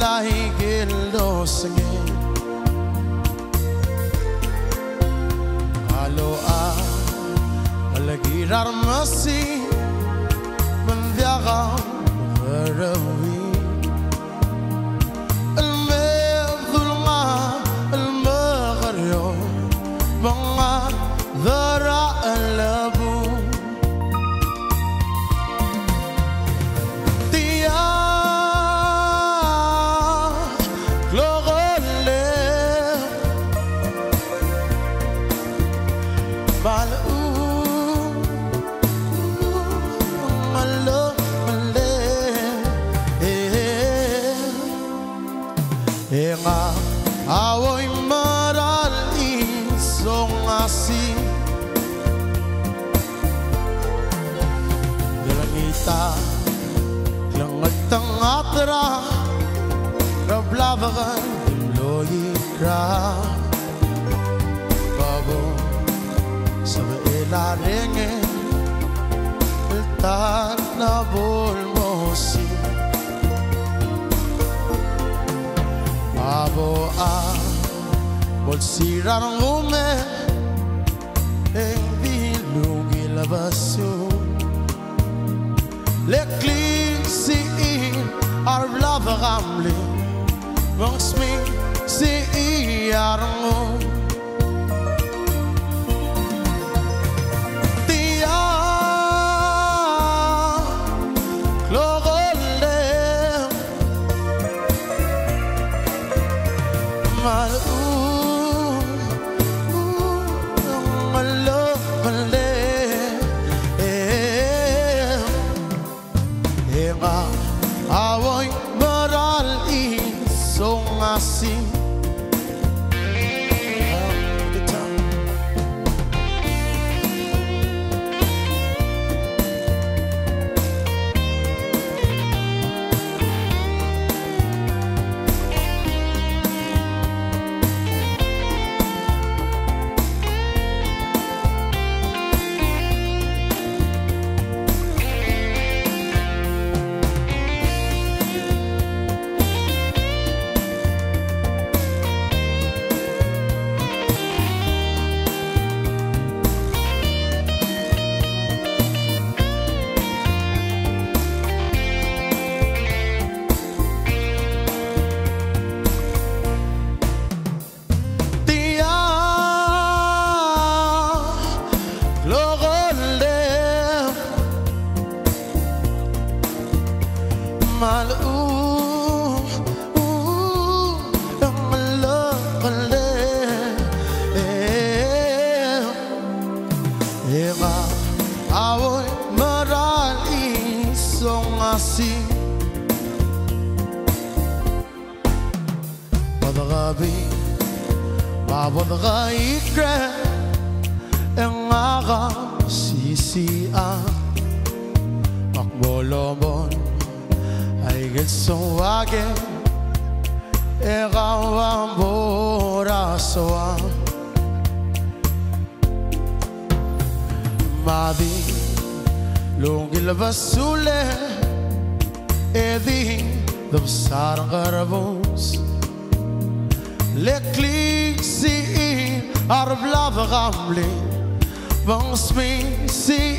like it lost again. Alo a lagi dar masih menjaga. 思。Dalangita, langad ang atra, rablabagan loy kra. Babo, sa mailaringin, altar na bulmosi. Babo, ah, bolsiran ang umin, labasu L'ecclesi arvlav ramli Vångs mi si i armo Tia Hela, away, but all in so. Mal u u Malole Eva awoy maral isong asin kaikre Ang aga gitsong wage egawa borasoa madi lungil basule. Edi dabsar garbus. Leklik si arblab gamli. Bangsmi si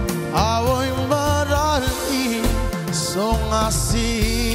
maral isong